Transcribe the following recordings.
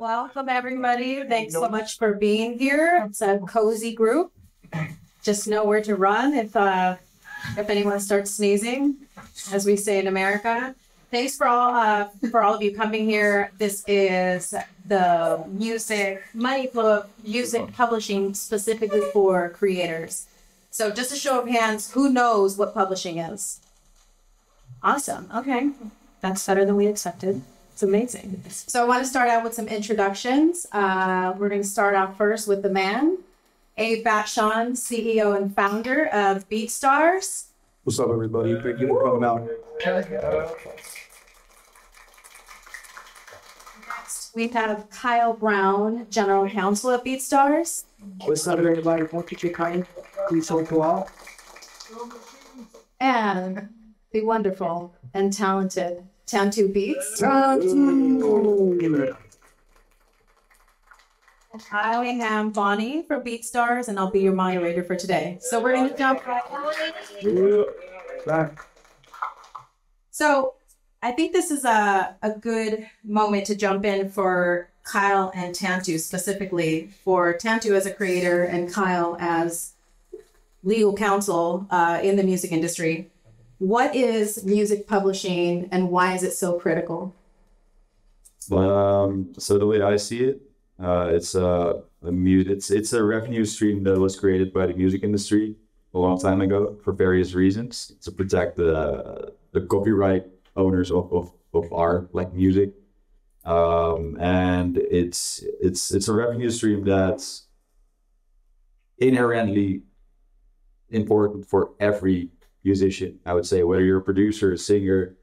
Welcome, everybody. Thanks so much for being here. It's a cozy group. Just know where to run if uh, if anyone starts sneezing, as we say in America. Thanks for all uh, for all of you coming here. This is the music money flow music publishing specifically for creators. So, just a show of hands, who knows what publishing is? Awesome. Okay, that's better than we expected. It's amazing. So I want to start out with some introductions. Uh, we're going to start out first with the man, Abe Batshon, CEO and founder of BeatStars. What's up, everybody? Thank you for coming out. Next, we have Kyle Brown, General Counsel at BeatStars. What's up, everybody? Won't you get kind? Please hold you all. And the wonderful and talented Tantu Beats. Hi, I am Bonnie from BeatStars, and I'll be your moderator for today. So we're going to jump right Back. So I think this is a, a good moment to jump in for Kyle and Tantu specifically, for Tantu as a creator and Kyle as legal counsel uh, in the music industry. What is music publishing and why is it so critical? Um, so the way I see it, uh, it's a, a it's it's a revenue stream that was created by the music industry a long time ago for various reasons to protect the the copyright owners of of, of art like music. Um, and it's it's it's a revenue stream that's inherently important for every musician. I would say whether you're a producer, a singer,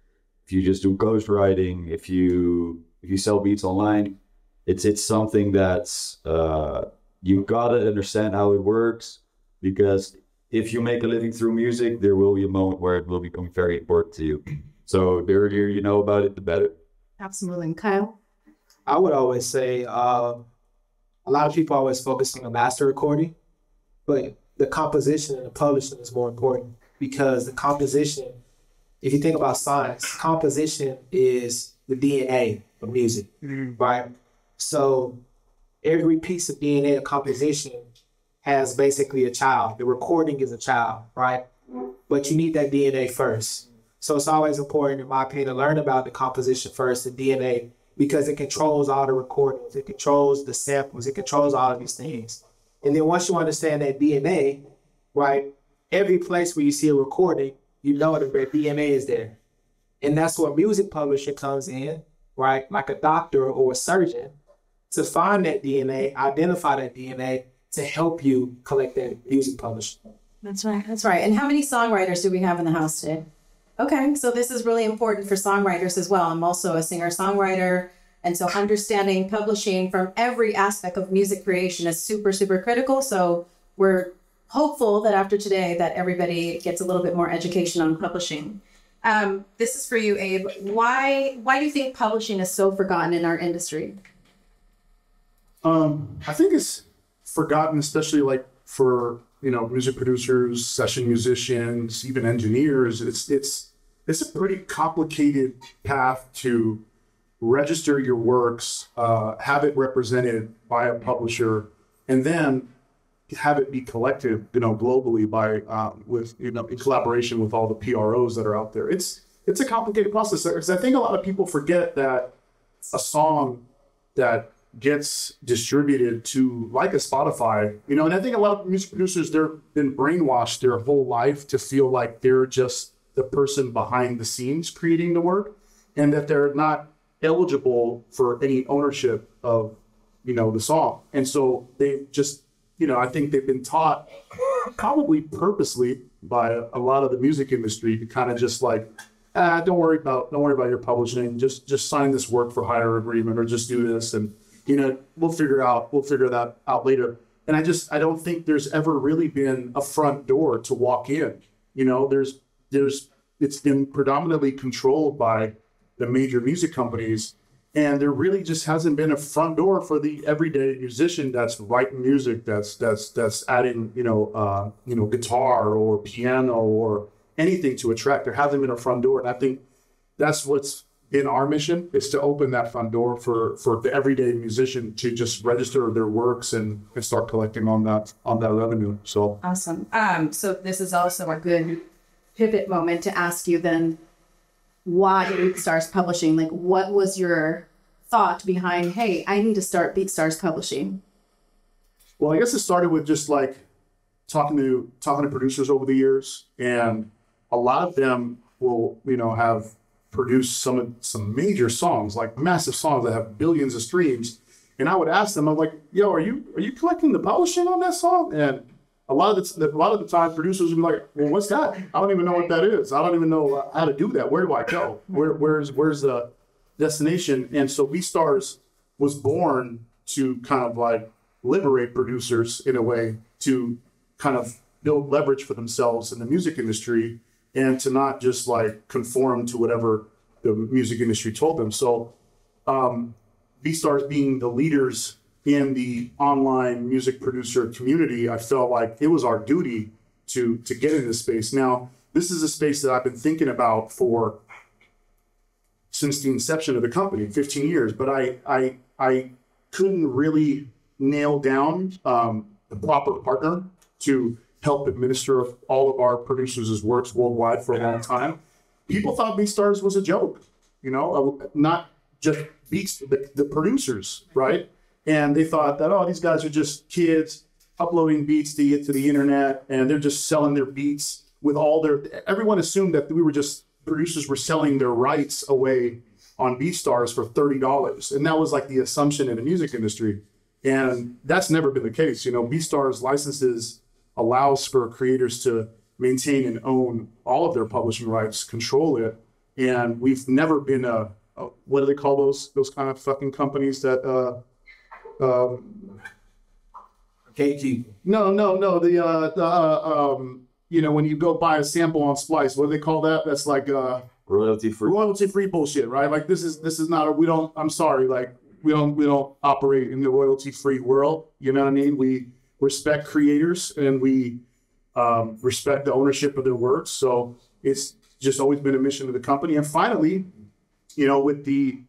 if you just do ghostwriting, if you if you sell beats online, it's it's something that's uh, you gotta understand how it works because if you make a living through music, there will be a moment where it will become very important to you. So the earlier you know about it, the better. Absolutely. Kyle? I would always say uh, a lot of people always focus on the master recording, but the composition and the publishing is more important because the composition, if you think about science, composition is the DNA of music, mm-hmm. right? So every piece of DNA of composition has basically a child. The recording is a child, right? But you need that DNA first. So it's always important, in my opinion, to learn about the composition first, the DNA, because it controls all the recordings, it controls the samples, it controls all of these things. And then once you understand that DNA, right, every place where you see a recording, you know that DNA is there. And that's where music publishing comes in, right? Like a doctor or a surgeon to find that DNA, identify that DNA to help you collect that music publishing. That's right. That's right. And how many songwriters do we have in the house today? Okay, so this is really important for songwriters as well. I'm also a singer songwriter. And so understanding publishing from every aspect of music creation is super, super critical. So we're hopeful that after today that everybody gets a little bit more education on publishing. Um, this is for you, Abe. Why why do you think publishing is so forgotten in our industry? Um, I think it's forgotten, especially like for you know music producers, session musicians, even engineers. It's it's it's a pretty complicated path to register your works, uh, have it represented by a publisher, and then have it be collected, you know, globally by um, with you know in collaboration with all the PROs that are out there. It's it's a complicated process because I think a lot of people forget that a song that gets distributed to like a Spotify, you know, and I think a lot of music producers they've been brainwashed their whole life to feel like they're just the person behind the scenes creating the work, and that they're not eligible for any ownership of you know the song, and so they just you know I think they've been taught probably purposely by a lot of the music industry to kind of just like ah, don't worry about don't worry about your publishing. Just just sign this work for hire agreement or just do this and you know we'll figure out we'll figure that out later. And i just i don't think there's ever really been a front door to walk in. You know there's there's it's been predominantly controlled by the major music companies and there really just hasn't been a front door for the everyday musician that's writing music that's that's that's adding you know uh, you know guitar or piano or anything to a track there hasn't been a front door and i think that's what's in our mission is to open that front door for for the everyday musician to just register their works and, and start collecting on that on that revenue. So Awesome. Um, so this is also a good pivot moment to ask you then why BeatStars Publishing? Like what was your thought behind, hey, I need to start BeatStars Publishing? Well, I guess it started with just like talking to talking to producers over the years, and a lot of them will, you know, have produced some some major songs, like massive songs that have billions of streams. And I would ask them, I'm like, "Yo, are you are you collecting the publishing on that song?" And a lot of the a lot of the time, producers would be like, "Well, what's that? I don't even know what that is. I don't even know how to do that. Where do I go? Where where's where's the destination?" And so BeatStars was born to kind of like liberate producers in a way to kind of build leverage for themselves in the music industry and to not just like conform to whatever the music industry told them. So, um, BeatStars being the leaders in the online music producer community, I felt like it was our duty to to get in this space. Now, this is a space that I've been thinking about for since the inception of the company, 15 years, but I I I couldn't really nail down um, the proper partner to help administer all of our producers' works worldwide for a long time. People thought BeatStars was a joke, you know, not just Beats, the, the producers, right? And they thought that, oh, these guys are just kids uploading beats to get to the internet and they're just selling their beats with all their, everyone assumed that we were just, producers were selling their rights away on BeatStars for $30. And that was like the assumption in the music industry. And that's never been the case. You know, BeatStars licenses allows for creators to maintain and own all of their publishing rights, control it. And we've never been a, a what do they call those those kind of fucking companies that uh um KG. no no no the uh the uh, um you know when you go buy a sample on Splice, what do they call that? That's like uh Royalty free. royalty free bullshit, right? Like this is this is not a we don't I'm sorry, like we don't we don't operate in the royalty free world. You know what I mean? We respect creators and we um, respect the ownership of their works. So it's just always been a mission of the company. And finally, you know, with the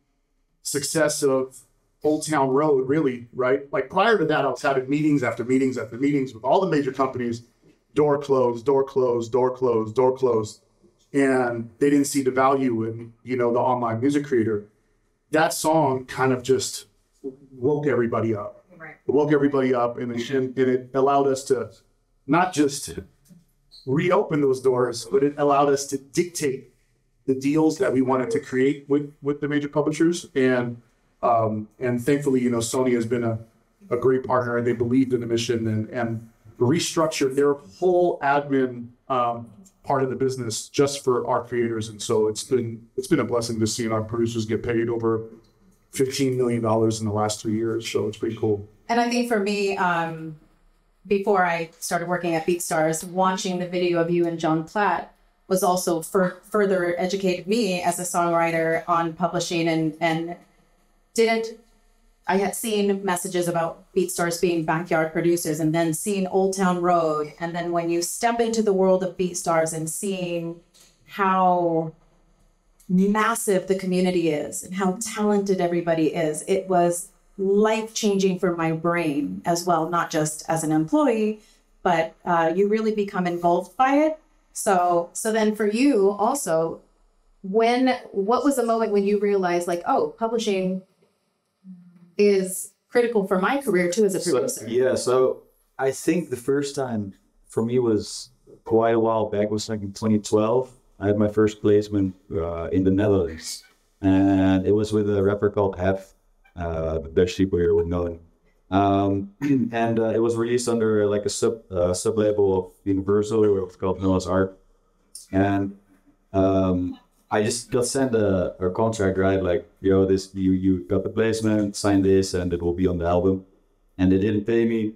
success of Old Town Road, really, right? Like prior to that, I was having meetings after meetings after meetings with all the major companies. Door closed, door closed, door closed, door closed, and they didn't see the value in you know the online music creator. That song kind of just woke everybody up Right. it woke everybody up and it, and it allowed us to not just reopen those doors, but it allowed us to dictate the deals that we wanted to create with, with the major publishers. And um, and thankfully, you know, Sony has been a, a great partner and they believed in the mission and, and restructured their whole admin um, part of the business just for our creators. And so it's been it's been a blessing to see our producers get paid over $15 million in the last three years. So it's pretty cool. And I think for me, um, before I started working at BeatStars, watching the video of you and Jon Platt was also for further educated me as a songwriter on publishing and and didn't I had seen messages about BeatStars being backyard producers and then seeing Old Town Road and then when you step into the world of BeatStars and seeing how massive the community is and how talented everybody is, it was life changing for my brain as well, not just as an employee, but uh, you really become involved by it. So, so then for you also, when what was the moment when you realized like, oh, publishing is critical for my career too as a So, producer? yeah, so I think the first time for me was quite a while back. was like in 2012. I had my first placement uh, in the Netherlands, and it was with a rapper called Hef. Uh, the Dutch people here would know him. Um, and uh, it was released under like a sub uh, sub label of Universal. It was called Noah's Ark, and um, I just got sent a, a contract, right? Like, yo, this you you got the placement, sign this, and it will be on the album. And they didn't pay me.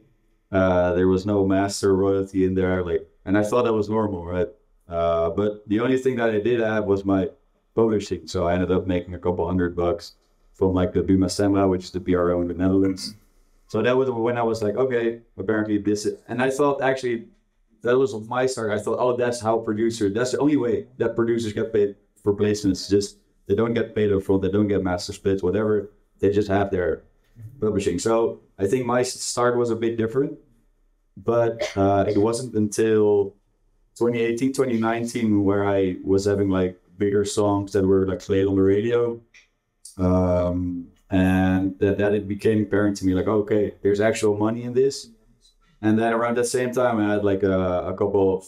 Uh, there was no master royalty in there, like, and I thought that was normal, right? Uh, but the only thing that I did have was my publishing, so I ended up making a couple hundred bucks from like the Buma Stemra, which is the PRO in the Netherlands. So that was when I was like, okay, apparently this is, and I thought actually that was my start. I thought, oh, that's how producer, that's the only way that producers get paid for placements, just They don't get paid upfront. They don't get master splits, whatever. They just have their publishing. So I think my start was a bit different, but uh, it wasn't until 2018, 2019 where I was having like bigger songs that were like played on the radio. Um, and that, that it became apparent to me like, okay, there's actual money in this. And then around the same time, I had like a, a couple of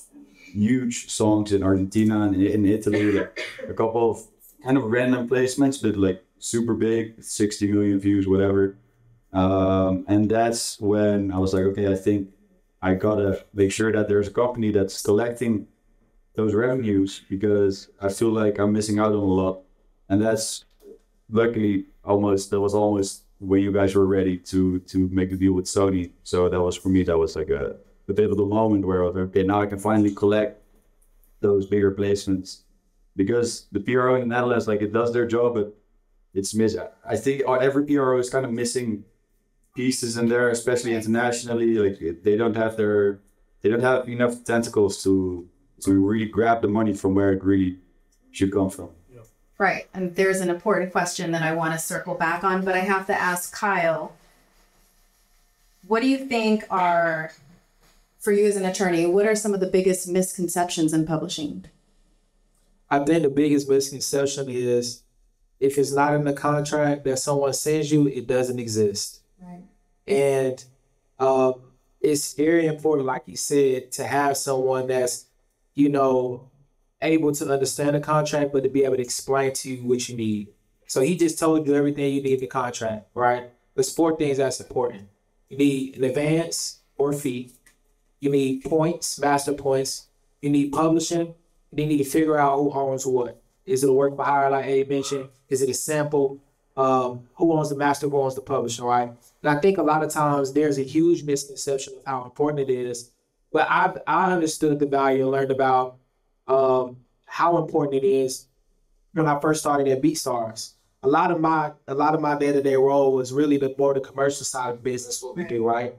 huge songs in Argentina and in Italy, like a couple of kind of random placements, but like super big, 60 million views, whatever. Um, and that's when I was like, okay, I think I gotta make sure that there's a company that's collecting those revenues because I feel like I'm missing out on a lot. And that's luckily almost that was almost when you guys were ready to to make a deal with Sony. So that was for me that was like a, a bit of the moment where I was okay now I can finally collect those bigger placements because the PRO in the Netherlands like it does their job but it's miss I think uh, every PRO is kind of missing pieces in there especially internationally like they don't have their they don't have enough tentacles to to really grab the money from where it really should come from. Right. And there's an important question that I want to circle back on, but I have to ask Kyle what do you think are, for you as an attorney, what are some of the biggest misconceptions in publishing? I think the biggest misconception is if it's not in the contract that someone sends you, it doesn't exist. Right. And um, it's very important, like you said, to have someone that's, you know, able to understand the contract, but to be able to explain to you what you need. So he just told you everything you need in the contract, right? There's four things that's important. You need an advance or fee. You need points, master points. You need publishing. You need to figure out who owns what. Is it a work for hire like Abe mentioned? Is it a sample? Um, who owns the master, who owns the publisher, right? And I think a lot of times there's a huge misconception of how important it is. But I I understood the value and learned about um, how important it is when I first started at BeatStars. A lot of my a lot of my day to day role was really the more the commercial side of business, what we do, right?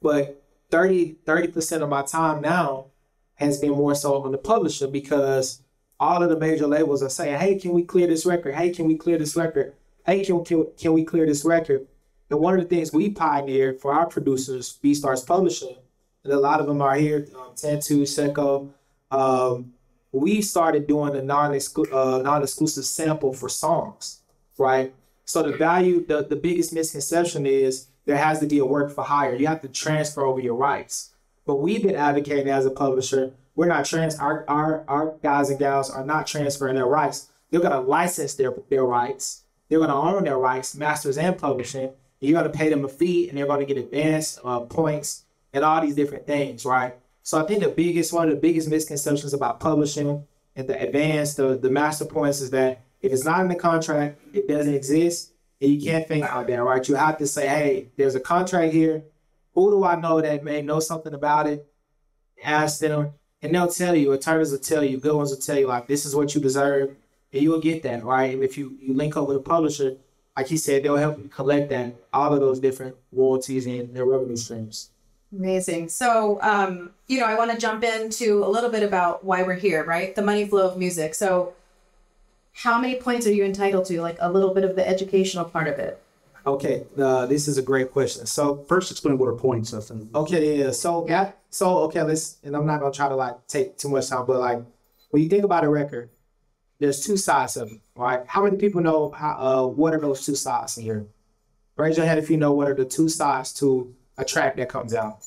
But 30 percent of my time now has been more so on the publisher because all of the major labels are saying, "Hey, can we clear this record? Hey, can we clear this record? Hey, can can, can we clear this record?" And one of the things we pioneered for our producers, BeatStars Publishing, and a lot of them are here, um, Tantu, Seco, um, we started doing a non-exclu- uh, non-exclusive sample for songs, right? So the value, the, the biggest misconception is there has to be a work for hire. You have to transfer over your rights. But we've been advocating as a publisher, we're not trans our, our our guys and gals are not transferring their rights. They're gonna license their their rights. They're gonna own their rights, masters and publishing. You're gonna pay them a fee, and they're gonna get advance uh, points and all these different things, right? So I think the biggest one of the biggest misconceptions about publishing and the advanced, the, the master points is that if it's not in the contract, it doesn't exist. And you can't think out there, right? You have to say, hey, there's a contract here. Who do I know that may know something about it? Ask them, and they'll tell you. Attorneys will tell you. Good ones will tell you, like, this is what you deserve, and you will get that, right? And if you, you link up with a publisher, like he said, they'll help you collect that, all of those different royalties and their revenue streams. Amazing. So, um, you know, I want to jump into a little bit about why we're here, right? The money flow of music. So, how many points are you entitled to? Like a little bit of the educational part of it. Okay, uh, this is a great question. So, First, explain what are points, Justin. okay, yeah. So, yeah. So, okay, let's. And I'm not gonna try to like take too much time, but like when you think about a record, there's two sides of it, right? How many people know how? Uh, what are those two sides in here? Raise your hand if you know what are the two sides to a track that comes out.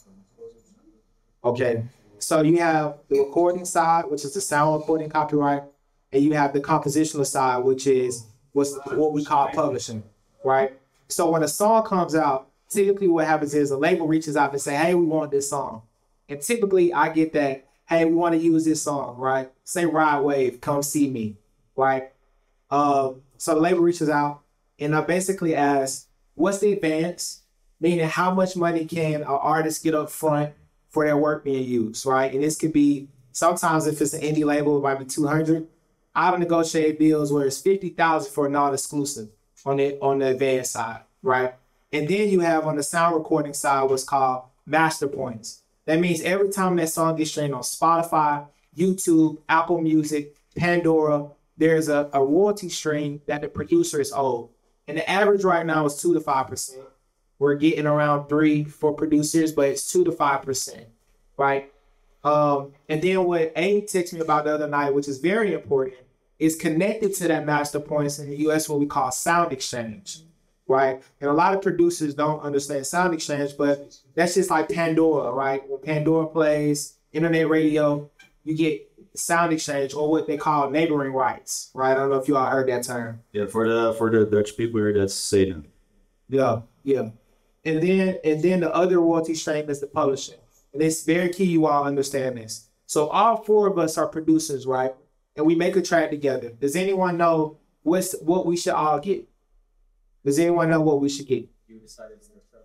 Okay, so you have the recording side, which is the sound recording copyright, and you have the compositional side, which is what's what we call publishing, right? So when a song comes out, typically what happens is a label reaches out and say, "Hey, we want this song," and typically I get that, "Hey, we want to use this song," right? Say Ride Wave, come see me, right? Um, so the label reaches out and I basically ask, "What's the advance?" meaning how much money can an artist get up front for their work being used, right? And this could be sometimes if it's an indie label, it might be 200. I've negotiated deals where it's 50,000 for a non-exclusive on the on the advanced side, right? And then you have on the sound recording side what's called master points. That means every time that song gets streamed on Spotify, YouTube, Apple Music, Pandora, there's a, a royalty stream that the producer is owed. And the average right now is two to five percent. We're getting around three for producers, but it's two to five percent, right? Um, and then what A texted me about the other night, which is very important, is connected to that master points in the US, what we call sound exchange, right? And a lot of producers don't understand sound exchange, but that's just like Pandora, right? When Pandora plays internet radio, you get sound exchange or what they call neighboring rights, right? I don't know if you all heard that term. Yeah, for the for the Dutch people here, that's SENA. Yeah, yeah. And then and then the other royalty stream is the publishing. And it's very key you all understand this. So all four of us are producers, right? And we make a track together. Does anyone know what's what we should all get? Does anyone know what we should get? You decide it's an extra.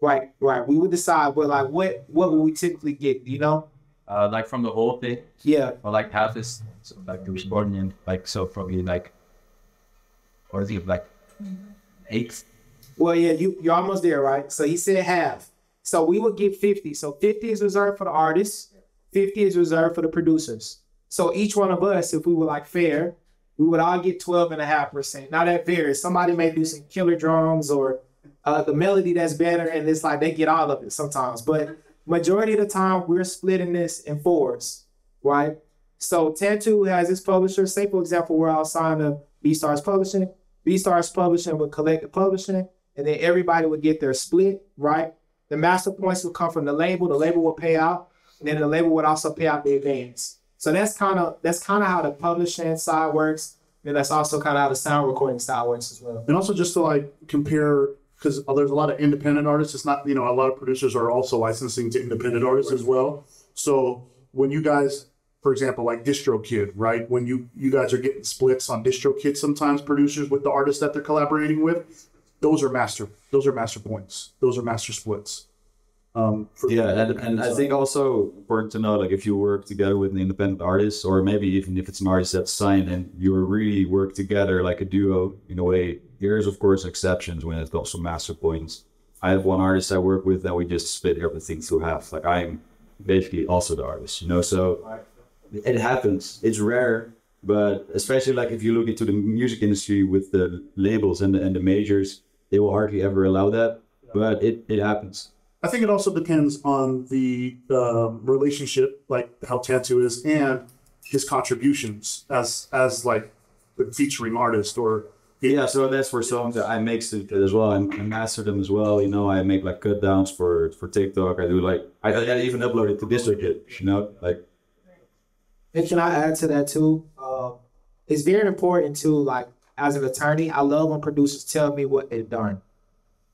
Right, right. We would decide, but like what what would we typically get, you know? uh, like from the whole thing, Yeah, or like half is so like the recording, like so probably like, or is it like eight? Well, yeah, you you're almost there, right? So he said half. So we would get 50. So 50 is reserved for the artists, 50 is reserved for the producers. So each one of us, if we were like fair, we would all get 12 and a half percent. Now that varies. Somebody may do some killer drums or uh, the melody that's better, and it's like they get all of it sometimes. But majority of the time, we're splitting this in fours, right? So Tantu has its publisher. Say, for example, we're all signed to BeatStars Publishing. BeatStars Publishing would collect the publishing, and then everybody would get their split, right? The master points will come from the label. The label will pay out, and then the label would also pay out the advance. So that's kind of that's kind of how the publishing side works, and that's also kind of how the sound recording side works as well. And also just to like compare, because uh, there's a lot of independent artists. It's not, you know, a lot of producers are also licensing to independent artists as well. So when you guys, for example, like DistroKid, right? When you you guys are getting splits on DistroKid, sometimes producers with the artists that they're collaborating with, those are master. Those are master points. Those are master splits. Um, for- Yeah, and, and I think also important to know, like if you work together with an independent artist, or maybe even if it's an artist that's signed and you really work together like a duo in a way, there's of course exceptions when it comes to master points. I have one artist I work with that we just split everything to half. Like I'm basically also the artist, you know, so it happens. It's rare, but especially like if you look into the music industry with the labels and the, and the majors, they will hardly ever allow that, but it, it happens. I think it also depends on the uh, relationship, like how Tantu is, and his contributions as as like the featuring artist or Yeah, so that's for songs that I mix it as well. I, I master them as well. You know, I make like cut downs for for TikTok. I do like I, I even upload it to DistroKid. You know, like And can I add to that too? Uh, it's very important too. Like as an attorney, I love when producers tell me what they've done,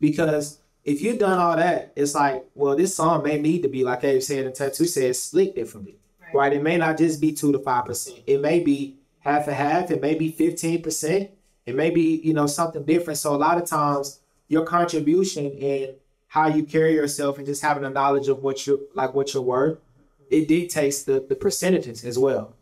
because if you've done all that, it's like, well, this song may need to be like Abe said and Tantu said, split differently, right. It may not just be two to five percent. It may be half a half. It may be fifteen percent. It may be you know something different. So a lot of times, your contribution and how you carry yourself and just having a knowledge of what you like what you're worth it dictates the, the percentages as well.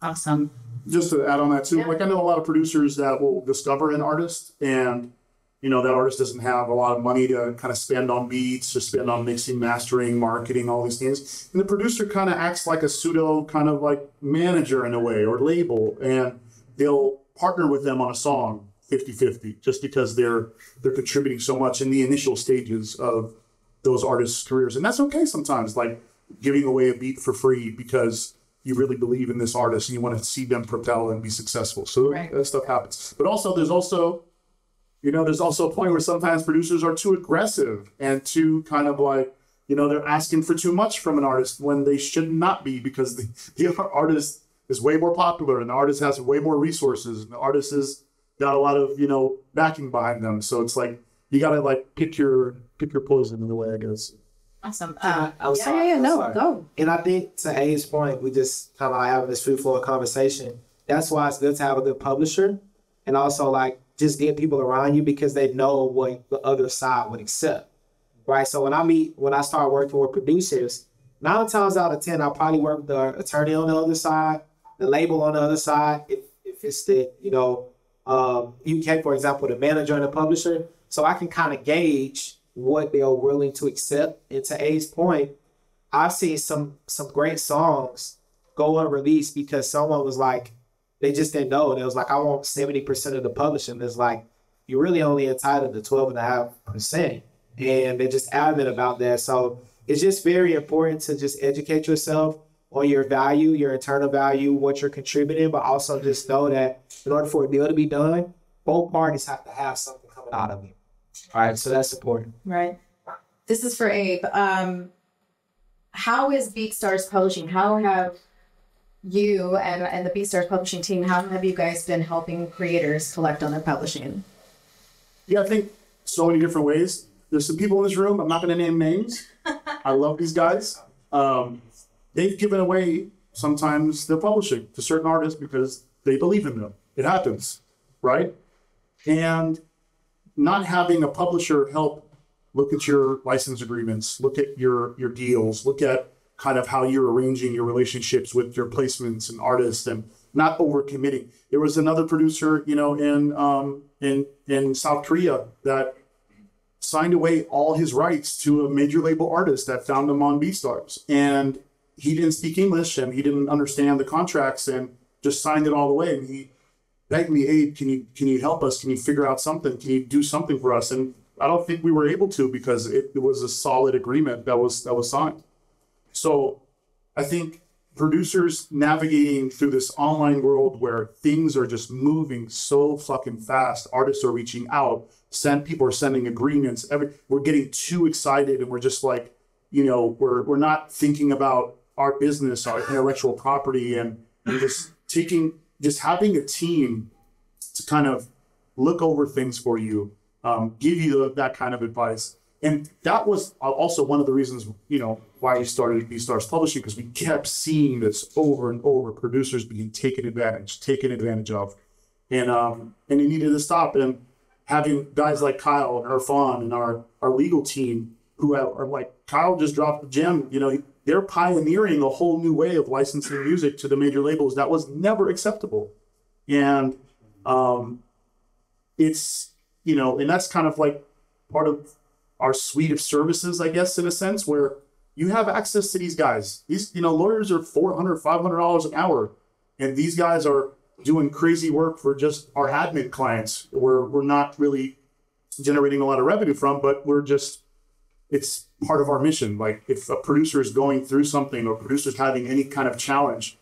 Awesome. Just to add on that too, like I know a lot of producers that will discover an artist and you know that artist doesn't have a lot of money to kind of spend on beats or spend on mixing, mastering, marketing, all these things. And the producer kind of acts like a pseudo kind of like manager in a way or label and they'll partner with them on a song 50-50 just because they're they're contributing so much in the initial stages of those artists' careers. And that's okay sometimes, like giving away a beat for free because you really believe in this artist and you want to see them propel and be successful. So Right. that stuff happens. But also, there's also, you know, there's also a point where sometimes producers are too aggressive and too kind of like, you know, they're asking for too much from an artist when they should not be because the, the artist is way more popular and the artist has way more resources and the artist has got a lot of, you know, backing behind them. So it's like, you got to like pick your, pick your poison in a way, I guess. Awesome. Uh, I'm yeah, sorry, yeah, yeah. I'm No, sorry. go. And I think to A's point, we just kind of like having this free flow conversation. That's why it's good to have a good publisher and also like just get people around you because they know what the other side would accept. Right. So when I meet, when I start working with producers, nine times out of 10, I'll probably work with the attorney on the other side, the label on the other side. If, if it's the, you know, um, UK, for example, the manager and the publisher. So I can kind of gauge what they're willing to accept. And to A's point, I've seen some some great songs go unreleased because someone was like, they just didn't know. And it was like, I want 70% of the publishing. It's like, you're really only entitled to 12 and a half percent. And they're just adamant about that. So it's just very important to just educate yourself on your value, your internal value, what you're contributing, but also just know that in order for a deal to be done, both parties have to have something coming out of it. All right, so that's important. Right. This is for Abe. Um, how is BeatStars Publishing? How have you and, and the BeatStars Publishing team, how have you guys been helping creators collect on their publishing? Yeah, I think so many different ways. There's some people in this room. I'm not going to name names. I love these guys. Um, they've given away sometimes their publishing to certain artists because they believe in them. It happens, right? And not having a publisher help look at your license agreements, look at your your deals, look at kind of how you're arranging your relationships with your placements and artists and not overcommitting. There was another producer, you know, in um, in in South Korea that signed away all his rights to a major label artist that found him on BeatStars, and he didn't speak English and he didn't understand the contracts and just signed it all away. And he begged me, "Hey, can you can you help us? Can you figure out something? Can you do something for us?" And I don't think we were able to because it, it was a solid agreement that was that was signed. So I think producers navigating through this online world where things are just moving so fucking fast, artists are reaching out, send people are sending agreements. Every, we're getting too excited and we're just like, you know, we're we're not thinking about our business, our intellectual property, and, and just taking just having a team to kind of look over things for you, um, give you that kind of advice. And that was also one of the reasons, you know, why we started BeatStars Publishing because we kept seeing this over and over, producers being taken advantage, taken advantage of, and um, and it needed to stop. And having guys like Kyle and Irfan and our our legal team who are like Kyle just dropped the gem, you know, they're pioneering a whole new way of licensing music to the major labels that was never acceptable, and um, it's you know, and that's kind of like part of our suite of services, I guess, in a sense, where you have access to these guys. These, you know, lawyers are $400, $500 an hour. And these guys are doing crazy work for just our admin clients where we're not really generating a lot of revenue from, but we're just, it's part of our mission. Like if a producer is going through something or producer's having any kind of challenge,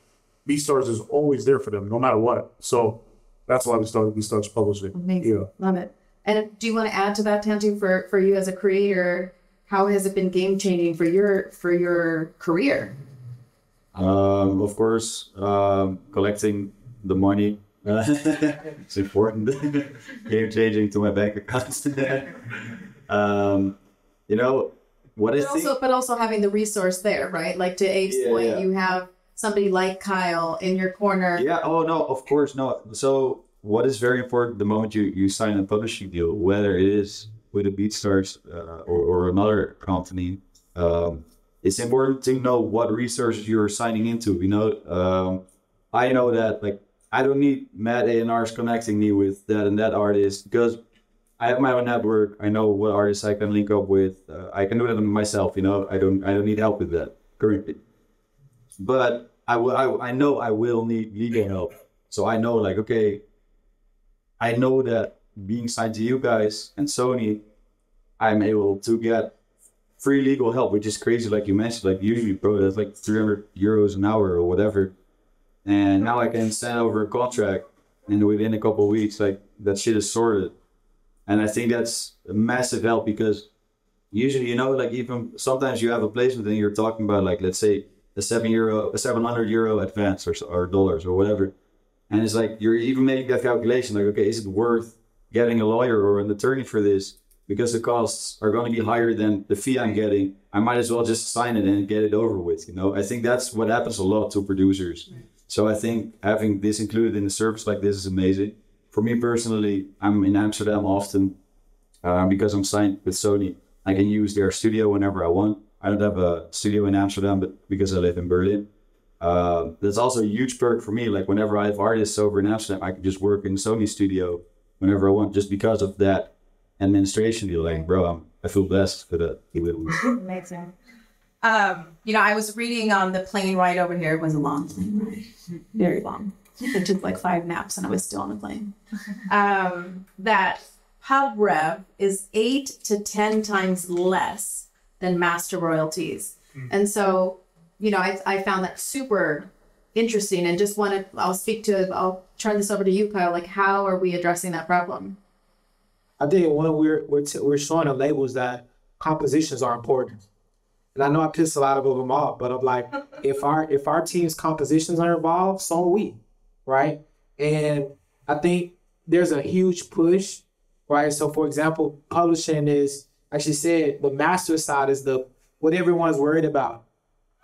BeatStars is always there for them, no matter what. So that's why we started BeatStars Publishing. Amazing. Yeah. Love it. And do you want to add to that, Tantu, for, for you as a creator? How has it been game changing for your for your career? Um, of course, um, collecting the money. it's important. Game changing to my bank account. um, you know what I But also, but also having the resource there, right? Like to Abe's Yeah, point, yeah. you have somebody like Kyle in your corner. Yeah. Oh no. Of course no. So what is very important the moment you you sign a publishing deal, whether it is with a BeatStars uh, or, or another company, um, it's important to know what resources you're signing into. You know, um, I know that like I don't need Matt A&R's connecting me with that and that artist because I have my own network. I know what artists I can link up with. Uh, I can do it myself. You know, I don't I don't need help with that currently. But I will. I, I know I will need legal help. So I know like okay. I know that being signed to you guys and Sony, I'm able to get free legal help, which is crazy. Like you mentioned, like usually, bro, that's like 300 euros an hour or whatever. And now I can send over a contract, and within a couple weeks, like that shit is sorted. And I think that's a massive help because usually, you know, like even sometimes you have a placement and you're talking about like let's say a seven euro, a 700 euro advance or, or dollars or whatever. And it's like you're even making that calculation like, okay, is it worth getting a lawyer or an attorney for this? Because the costs are going to be higher than the fee I'm getting. I might as well just sign it and get it over with. You know, I think that's what happens a lot to producers. So I think having this included in a service like this is amazing. For me personally, I'm in Amsterdam often um, because I'm signed with Sony. I can use their studio whenever I want. I don't have a studio in Amsterdam, but because I live in Berlin. Uh, that's also a huge perk for me. Like whenever I have artists over in Amsterdam, I can just work in Sony studio whenever I want, just because of that administration deal. Like, bro, I'm, I feel blessed for that. Amazing. Um, you know, I was reading on the plane ride over here. It was a long plane ride, very long. I took like five naps and I was still on the plane. um, that pub rev is eight to ten times less than master royalties. And so, you know, I, I found that super interesting and just want to, I'll speak to, I'll turn this over to you, Kyle. Like, how are we addressing that problem? I think when we're we're, t- we're showing the labels that compositions are important, and I know I pissed a lot of them off, but I'm like, if our if our team's compositions are involved, so are we, right? And I think there's a huge push, right? So for example, publishing is like she said, the master side is the what everyone's worried about.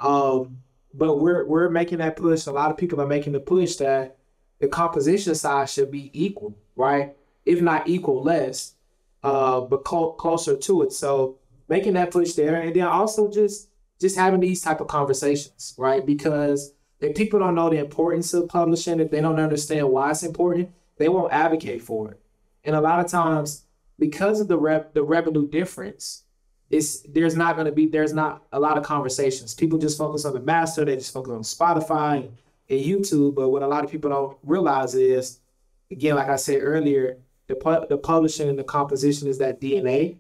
Um, but we're we're making that push. A lot of people are making the push that the composition side should be equal, right? If not equal, less, uh, but clo- closer to it. So making that push there, and then also just just having these type of conversations, right? Because if people don't know the importance of publishing, if they don't understand why it's important, they won't advocate for it. And a lot of times, because of the rep the revenue difference, it's there's not going to be there's not a lot of conversations. People just focus on the master. They just focus on Spotify and YouTube. But what a lot of people don't realize is, again, like I said earlier, the pu- the publishing and the composition is that DNA,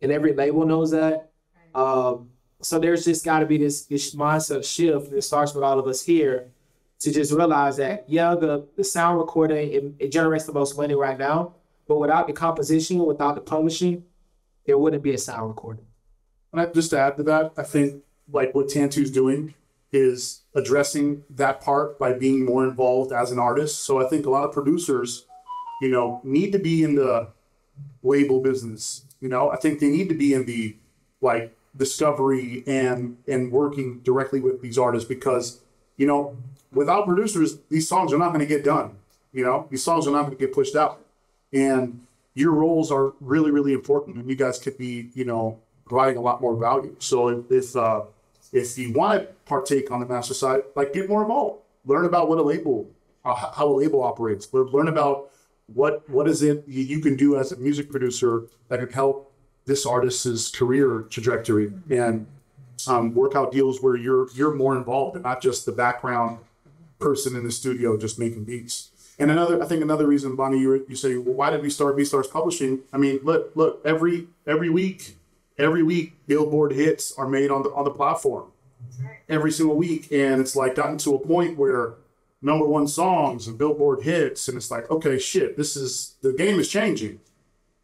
and every label knows that. Um, so there's just got to be this this mindset shift, that starts with all of us here to just realize that yeah, the the sound recording it, it generates the most money right now, but without the composition, without the publishing, there wouldn't be a sound recording. And I, just to add to that, I think like what Tantu's doing is addressing that part by being more involved as an artist. So I think a lot of producers, you know, need to be in the label business. You know, I think they need to be in the like discovery and and working directly with these artists because you know without producers these songs are not going to get done you know? These songs are not going to get pushed out. And your roles are really really important and you guys could be you know providing a lot more value. So if if, uh, if you want to partake on the master side like get more involved. Learn about what a label uh, how a label operates. Learn, about what what is it you can do as a music producer that could help this artist's career trajectory and um, work out deals where you're you're more involved and not just the background person in the studio just making beats. And another, I think another reason, Bonnie, you you say, well, why did we start BeatStars Publishing? I mean, look, look, every every week, every week, Billboard hits are made on the on the platform, every single week, and it's like gotten to a point where number one songs and Billboard hits, and it's like, okay, shit, this is the game is changing.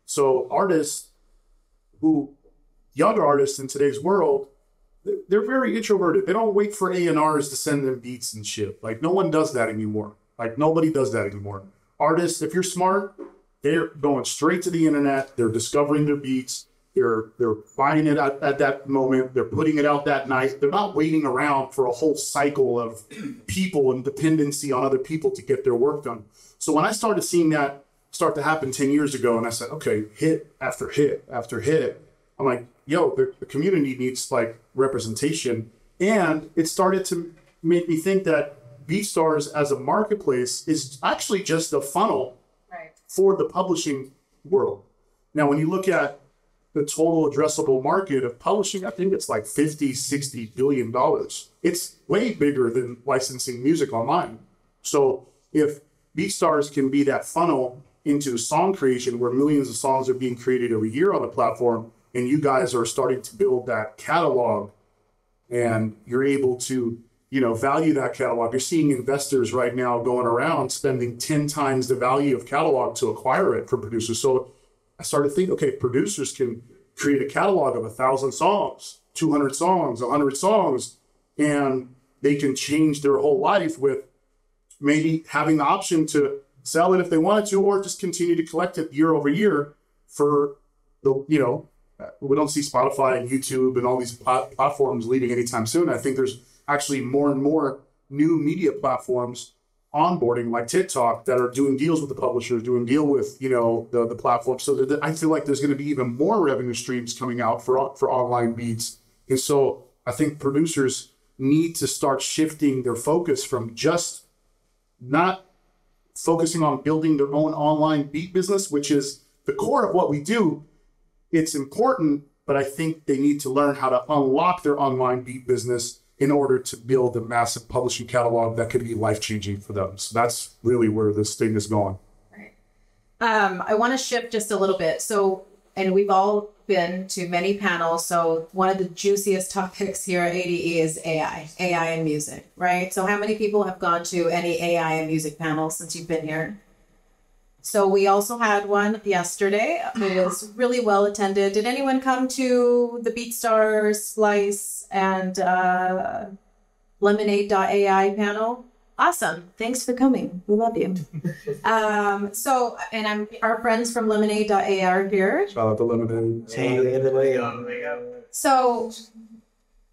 So artists who younger artists in today's world they're- very introverted. They don't wait for a&rs to send them beats and shit. Like no one does that anymore. Like nobody does that anymore. Artists if you're smart they're going straight to the internet. They're discovering their beats. They're they're finding it at, at that moment. They're putting it out that night. They're not waiting around for a whole cycle of people and dependency on other people to get their work done. So when i started seeing that start to happen 10 years ago and i said okay hit after hit after hit. I'm like yo the, the community needs like representation. And it started to make me think that BeatStars as a marketplace is actually just a funnel for the publishing world. Now when you look at the total addressable market of publishing i think it's like 50 60 billion dollars. It's way bigger than licensing music online. So if BeatStars can be that funnel into song creation where millions of songs are being created every year on the platform, and you guys are starting to build that catalog and you're able to, you know, value that catalog. You're seeing investors right now going around spending 10 times the value of catalog to acquire it from producers. So I started thinking, okay, producers can create a catalog of a thousand songs, 200 songs, 100 songs, and they can change their whole life with maybe having the option to sell it if they wanted to, or just continue to collect it year over year for the, you know, we don't see Spotify and YouTube and all these plat- platforms leaving anytime soon. I think there's actually more and more new media platforms onboarding like TikTok that are doing deals with the publishers, doing deal with you know the the platform. So that I feel like there's going to be even more revenue streams coming out for for online beats. And so I think producers need to start shifting their focus from just not focusing on building their own online beat business, which is the core of what we do. It's important, but I think they need to learn how to unlock their online beat business in order to build a massive publishing catalog that could be life changing for them. So that's really where this thing is going. Um, I want to shift just a little bit. So, and we've all been to many panels. So, one of the juiciest topics here at ADE is AI, AI and music, right? So, how many people have gone to any AI and music panels since you've been here? So, we also had one yesterday. It was really well attended. Did anyone come to the BeatStars, Splice, and uh, Lemonade.ai panel? Awesome. Thanks for coming. We love you. um, so, and I'm our friends from Lemonade.ai are here. Shout out to Lemonade. So,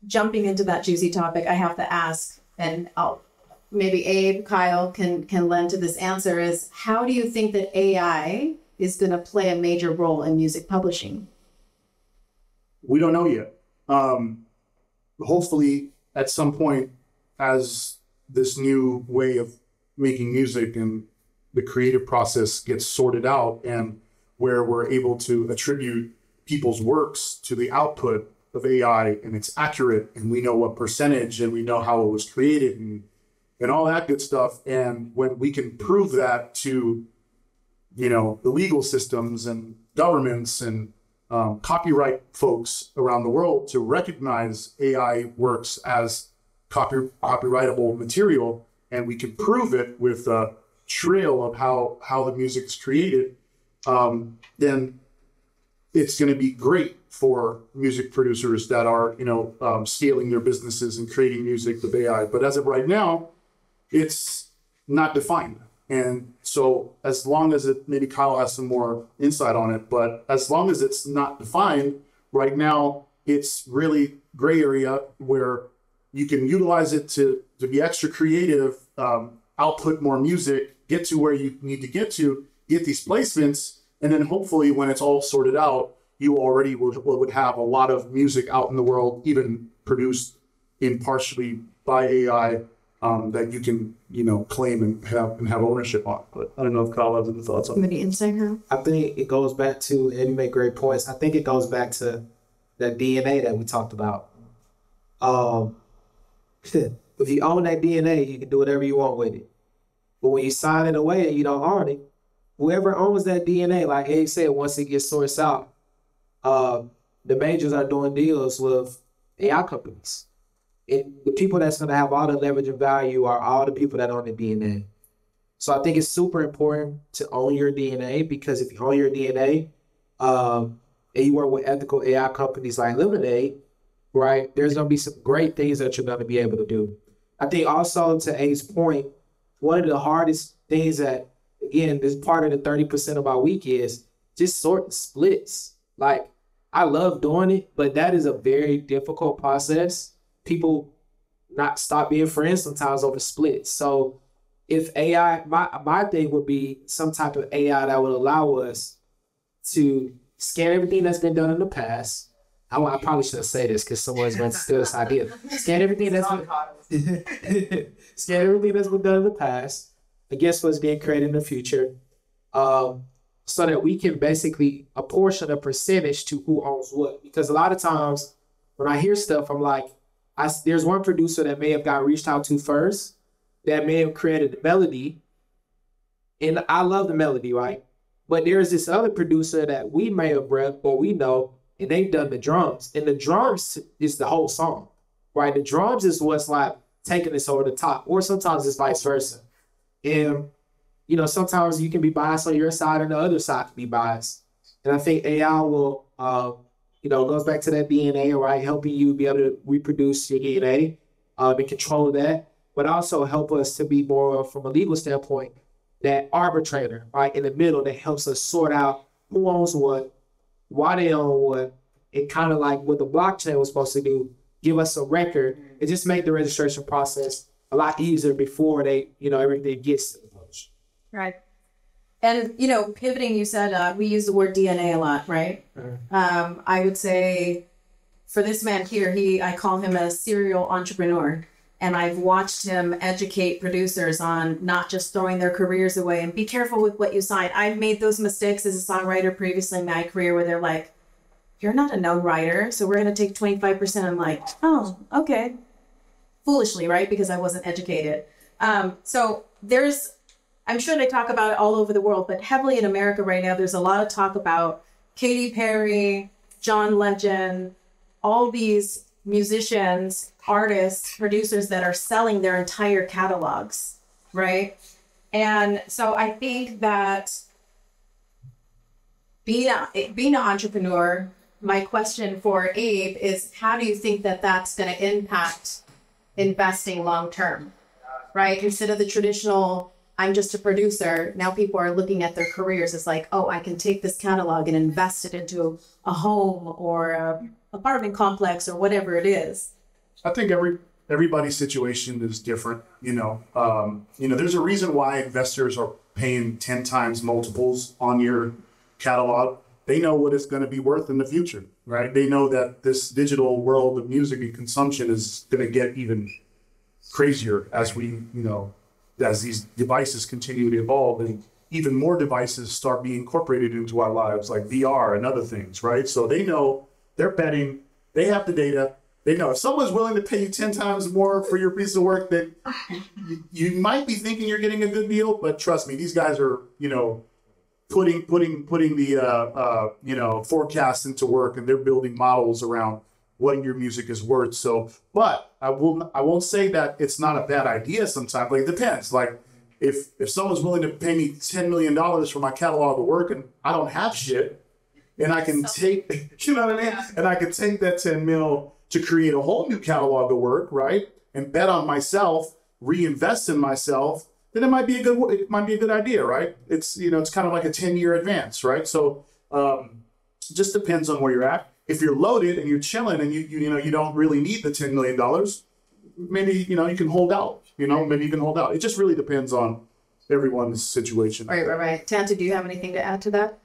jumping into that juicy topic, I have to ask, and I'll maybe Abe, Kyle can can lend to this answer is how do you think that AI is going to play a major role in music publishing? We don't know yet. Um, hopefully, at some point, as this new way of making music and the creative process gets sorted out, and where we're able to attribute people's works to the output of AI and it's accurate, and we know what percentage and we know how it was created and and all that good stuff. And when we can prove that to, you know, the legal systems and governments and um, copyright folks around the world to recognize AI works as copy, copyrightable material, and we can prove it with a trail of how how the music is created, um, then it's going to be great for music producers that are you know um, scaling their businesses and creating music with AI. But as of right now, it's not defined. And so, as long as it, maybe Kyle has some more insight on it, but as long as it's not defined right now, it's really gray area where you can utilize it to, to be extra creative, um, output more music, get to where you need to get to, get these placements, and then hopefully when it's all sorted out, you already would, would have a lot of music out in the world, even produced in partially by AI um, that you can, you know, claim and have and have ownership on. But I don't know if Kyle has any thoughts on that. Any insight here? I think it goes back to, and you make great points. I think it goes back to that DNA that we talked about. Um, if you own that DNA, you can do whatever you want with it. But when you sign it away and you don't own it, whoever owns that DNA, like Abe said, once it gets sourced out, uh, the majors are doing deals with AI companies. And the people that's going to have all the leverage and value are all the people that own the DNA. So I think it's super important to own your DNA because if you own your DNA, um, and you work with ethical AI companies like Lemonade, right? There's going to be some great things that you're going to be able to do. I think also to A's point, one of the hardest things that, again, this part of the 30% of our week is just sorting splits. Like, I love doing it, but that is a very difficult process. People not stop being friends sometimes over splits. So if AI, my, my thing would be some type of AI that would allow us to scan everything that's been done in the past, I, I probably shouldn't say this because someone's going to steal this idea. Scan everything that's been, scan everything that's been done in the past against what's being created in the future, um, so that we can basically apportion a percentage to who owns what. Because a lot of times when I hear stuff, I'm like, I, there's one producer that may have got reached out to first that may have created the melody, and I love the melody, right? But there's this other producer that we may have read or we know they've done the drums. And the drums is the whole song, right? The drums is what's like taking this over the top, or sometimes it's vice versa. And you know, sometimes you can be biased on your side, and the other side can be biased. And I think AI will, uh, you know, goes back to that DNA, right? Helping you be able to reproduce your DNA um, and control that, but also help us to be more from a legal standpoint, that arbitrator, right, in the middle that helps us sort out who owns what, why they own what, and kind of like what the blockchain was supposed to do, give us a record and just make the registration process a lot easier before they, you know, everything gets to the publisher. Right. And you know, pivoting, you said uh, we use the word DNA a lot, right? Um, I would say for this man here, he I call him a serial entrepreneur, and I've watched him educate producers on not just throwing their careers away and be careful with what you sign. I've made those mistakes as a songwriter previously in my career where they're like, "You're not a known writer, so we're going to take twenty five percent." I'm like, "Oh, okay." foolishly, right? Because I wasn't educated. Um, so there's, I'm sure they talk about it all over the world, but heavily in America right now, there's a lot of talk about Katy Perry, John Legend, all these musicians, artists, producers that are selling their entire catalogs, right? And so I think that being a, being an entrepreneur, my question for Abe is how do you think that that's going to impact investing long term? Right? Instead of the traditional, I'm just a producer, now people are looking at their careers as like, oh, I can take this catalog and invest it into a home or a apartment complex or whatever it is. I think every everybody's situation is different. You know, um, you know, there's a reason why investors are paying ten times multiples on your catalog. They know what it's going to be worth in the future, right? They know that this digital world of music and consumption is going to get even crazier as we, you know, as these devices continue to evolve and even more devices start being incorporated into our lives, like VR and other things, right? So they know they're betting, they have the data, they know if someone's willing to pay you 10 times more for your piece of work, then you, you might be thinking you're getting a good deal, but trust me, these guys are, you know, putting putting putting the uh, uh, you know forecasts into work and they're building models around what your music is worth. So, but I will I won't say that it's not a bad idea. Sometimes, like it depends. Like if if someone's willing to pay me ten million dollars for my catalog of work and I don't have shit, and I can take you know what I mean, and I can take that ten mil to create a whole new catalog of work, right, and bet on myself, reinvest in myself then it might be a good it might be a good idea, right? It's you know it's kind of like a ten year advance, right? So um, just depends on where you're at. If you're loaded and you're chilling and you you, you know you don't really need the ten million dollars, maybe you know you can hold out. You know maybe you can hold out. It just really depends on everyone's situation. Right, right, right. Tantu, do you have anything to add to that?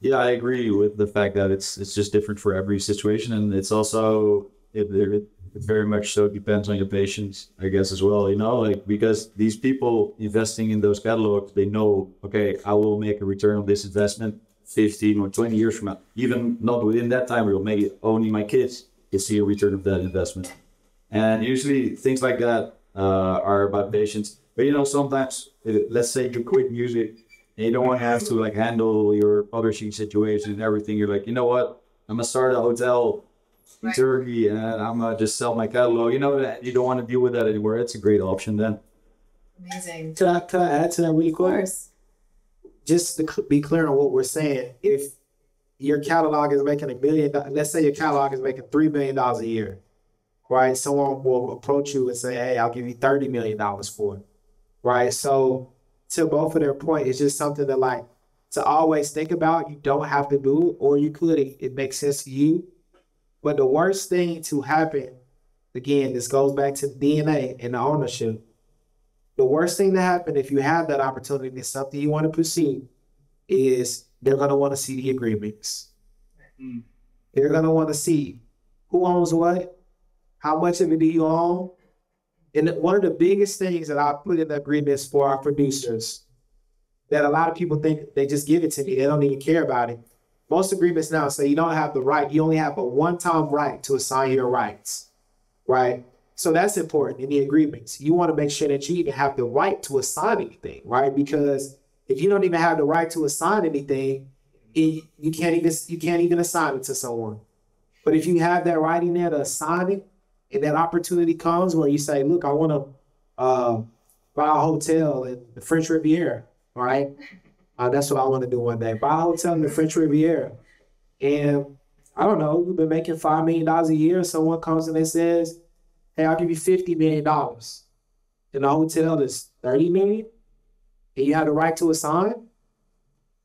Yeah, I agree with the fact that it's it's just different for every situation, and it's also it, it, it very much so depends on your patience, I guess, as well. You know, like because these people investing in those catalogs, they know, okay, I will make a return on this investment 15 or 20 years from now. Even not within that time, will maybe only my kids can see a return of that investment. And usually things like that uh, are about patience. But you know, sometimes, let's say you quit music and you don't want to have to like handle your publishing situation and everything. You're like, you know what? I'm gonna start a hotel right. Turkey and I'm gonna just sell my catalog. You know, that you don't want to deal with that anymore. It's a great option then. Amazing. Can I, can I add to that really quick? Just to be clear on what we're saying, if your catalog is making a million, let's say your catalog is making three million dollars a year, right? Someone will approach you and say, "Hey, I'll give you thirty million dollars for it," right? So, to both of their point, it's just something that like to always think about. You don't have to do it, or you could. It, it makes sense to you, but the worst thing to happen, again, this goes back to DNA and the ownership. The worst thing to happen if you have that opportunity, it's something you want to proceed, is they're going to want to see the agreements. Mm. They're going to want to see who owns what, how much of it do you own. And one of the biggest things that I put in the agreements for our producers that a lot of people think they just give it to me, they don't even care about it, most agreements now say you don't have the right, you only have a one time right to assign your rights, right? So that's important in the agreements. You want to make sure that you even have the right to assign anything, right? Because if you don't even have the right to assign anything, it, you can't even you can't even assign it to someone. But if you have that right in there to assign it, and that opportunity comes where you say, "Look, I want to uh, buy a hotel in the French Riviera," right? Uh, that's what I want to do one day. Buy a hotel in the French Riviera. And I don't know, we've been making $5 million a year. Someone comes and they says, hey, I'll give you $50 million. And the hotel is 30 million. And you have the right to assign.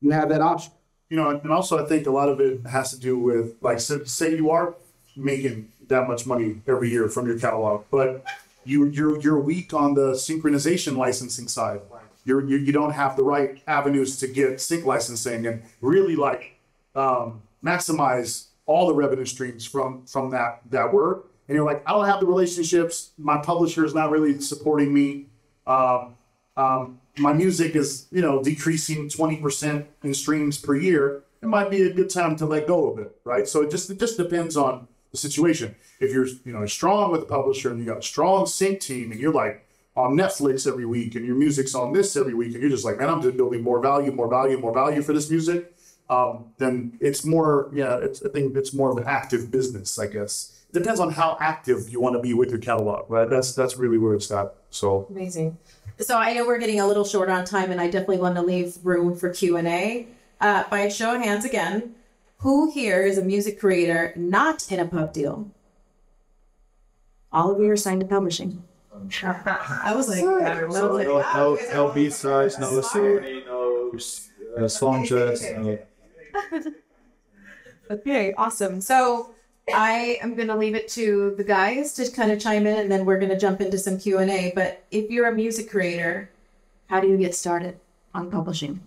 You have that option. You know, and also I think a lot of it has to do with like, so, say you are making that much money every year from your catalog, but you you're you're weak on the synchronization licensing side you're, you, you don't have the right avenues to get sync licensing and really like um, maximize all the revenue streams from from that that work. And you're like, I don't have the relationships. My publisher is not really supporting me. Um, um, my music is you know decreasing 20% in streams per year. It might be a good time to let go of it, right? So it just it just depends on the situation. If you're, you know, strong with a publisher and you got a strong sync team and you're like on Netflix every week and your music's on this every week and you're just like, man, I'm just building more value, more value, more value for this music. Um, then it's more, yeah, it's, I think it's more of an active business, I guess. Depends on how active you want to be with your catalog, right? That's that's really where it's at. So Amazing. So I know we're getting a little short on time, and I definitely want to leave room for Q and A. Uh, by a show of hands again, who here is a music creator not in a pub deal? All of you are signed to publishing. I was like, I don't know. No, no, no B sides, no Sony, no Sanchez, no. Okay, awesome. So I am going to leave it to the guys to kind of chime in, and then we're going to jump into some Q and A. But if you're a music creator, how do you get started on publishing?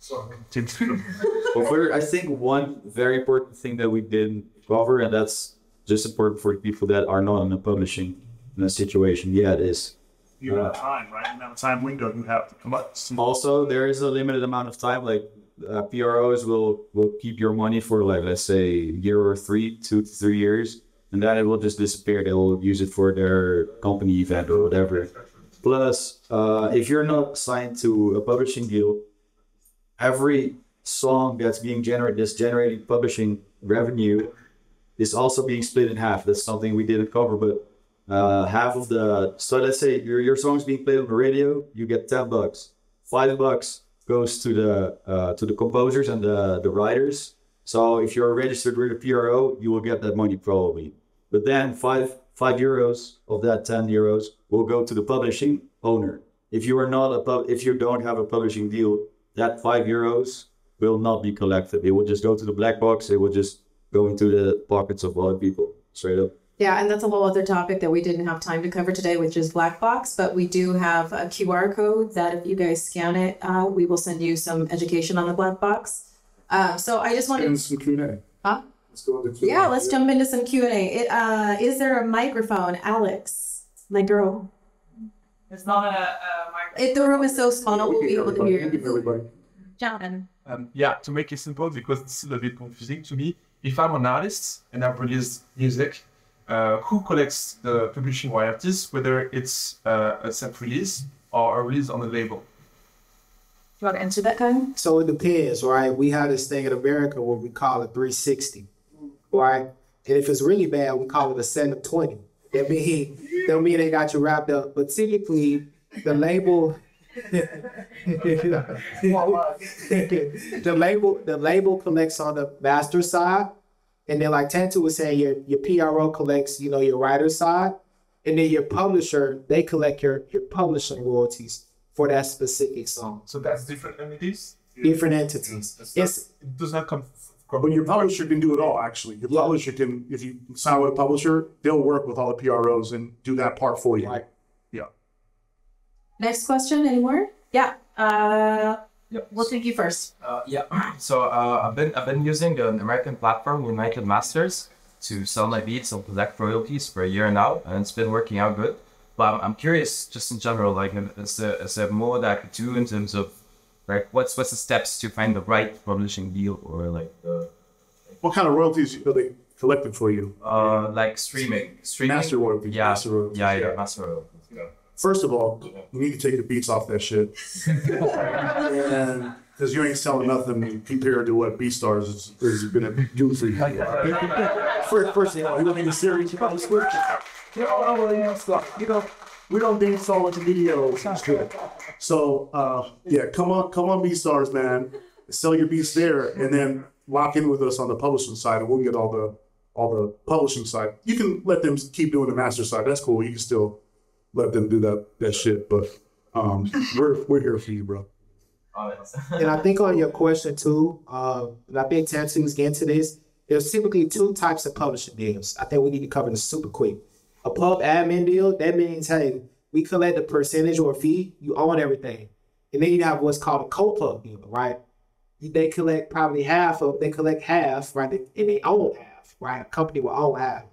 But for, I think one very important thing that we didn't cover, and that's just important for people that are not in a publishing in a situation yet, is you have time, right? Amount of time window you have to come up. also there is a limited amount of time. Like uh, PROs will will keep your money for like let's say a year or three, two to three years, and then it will just disappear. They will use it for their company event or whatever. Plus, uh, if you're not signed to a publishing deal, every song that's being generated, that's generating publishing revenue, is also being split in half. That's something we didn't cover, but uh, half of the so let's say your your song's being played on the radio, you get ten bucks. Five bucks goes to the uh, to the composers and the the writers. So if you're registered with a PRO, you will get that money probably. But then five five euros of that ten euros will go to the publishing owner. If you are not a pub, if you don't have a publishing deal, that five euros will not be collected. It will just go to the black box. It will just go into the pockets of other people straight up. Yeah, and that's a whole other topic that we didn't have time to cover today, which is black box. But we do have a QR code that if you guys scan it, uh, we will send you some education on the black box. Uh, so I just wanted, And some Q&A. Huh? Let's go into Q&A. yeah, let's jump into some Q and A. It uh, is there a microphone, Alex, my girl? It's not a, a microphone. If the room is so small, no one will be able to hear you. Everybody. John. Um, yeah, to make it simple, because it's a bit confusing to me. If I'm an artist and I produce music, uh, who collects the publishing royalties, whether it's uh, a self-release or a release on a label? You want to answer that, Kyle? So it depends, right? We have this thing in America where we call it 360, right? And if it's really bad, we call it a 720. That mean that mean they got you wrapped up. But typically, the label, the label, the label collects on the master side, and then like Tantu was saying, your your PRO collects, you know, your writer side, and then your publisher they collect your your publishing royalties for that specific song. So that's different entities? Different entities. It's It does not come But your publisher can do it all, actually. Your publisher can, if you sign with a publisher, they'll work with all the PROs and do that part for you. Right. Yeah. Next question, any more? Yeah. Uh, Yep. we'll take you first. Uh, yeah. So uh, I've been I've been using an American platform, United Masters, to sell my beats and collect royalties for a year now, and it's been working out good. But I'm, I'm curious, just in general, like, is there is there more that I could do in terms of, like, what's what's the steps to find the right publishing deal or like the What kind of royalties are they collecting for you? uh like streaming streaming Master royalties. yeah Master royalties. yeah yeah master royalties. First of all, you need to take the beats off that shit. Because you ain't selling nothing compared to what BeatStars is, is going to do for you. first, first thing, you don't need a series, you probably switch. You know, you know, stuff. You know, we don't dance all into videos. That's good. So, uh, yeah, come on, come on, BeatStars, man. Sell your beats there, and then lock in with us on the publishing side, and we'll get all the all the publishing side. You can let them keep doing the master side. That's cool. You can still let them do that that shit. But um, we're we're here for you, bro. and I think on your question too, uh, and I think Tantu's getting to this. There's typically two types of publishing deals. I think we need to cover this super quick. A pub admin deal, that means hey, we collect a percentage or a fee, you own everything. And then you have what's called a co-pub deal, right? They collect probably half of they collect half, right? And they own half, right? A company will own half.